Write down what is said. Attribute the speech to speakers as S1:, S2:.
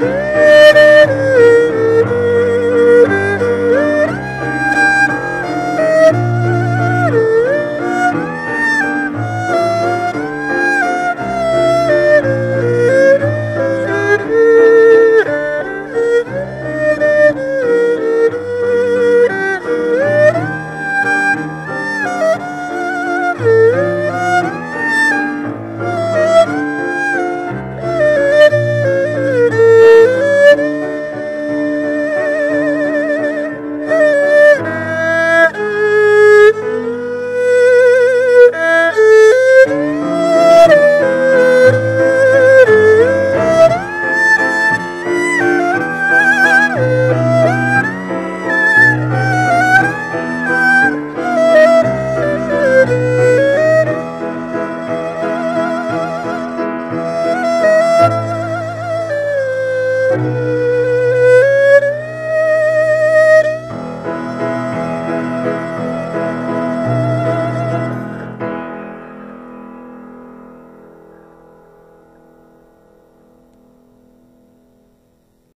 S1: Woo! Thank you.